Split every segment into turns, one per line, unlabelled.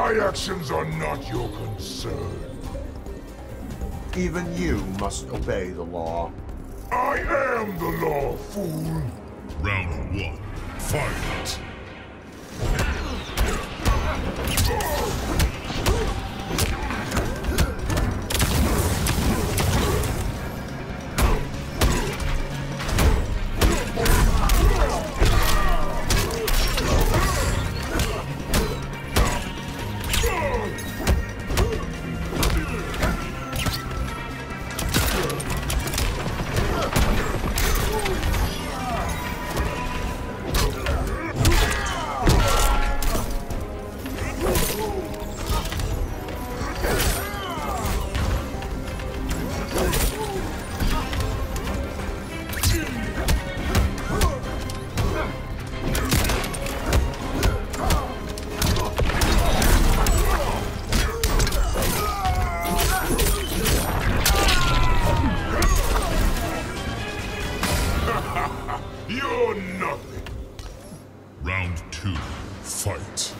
My actions are not your concern.
Even you must obey the law.
I am the law, fool.
Round one. Fight!
You're nothing.
Round two. Fight!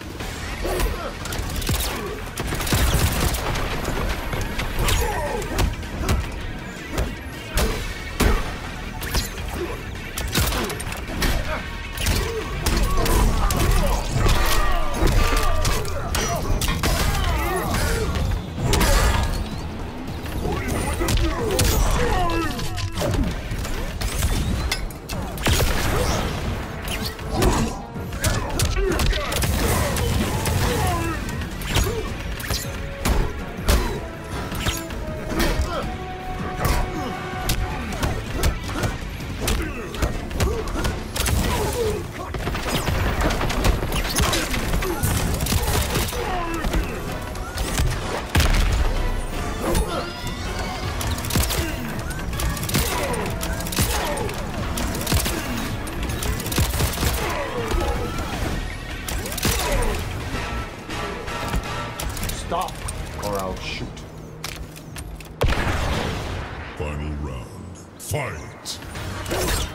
Stop, or I'll shoot.
Final round. Fight!